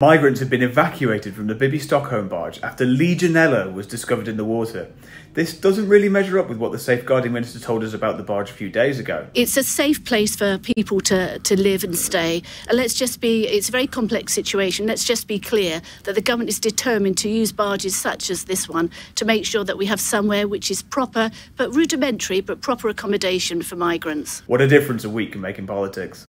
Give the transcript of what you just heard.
Migrants have been evacuated from the Bibby Stockholm barge after Legionella was discovered in the water. This doesn't really measure up with what the safeguarding minister told us about the barge a few days ago. It's a safe place for people to, to live and stay. And let's just be, it's a very complex situation. Let's just be clear that the government is determined to use barges such as this one to make sure that we have somewhere which is proper, but rudimentary, but proper accommodation for migrants. What a difference a week can make in politics.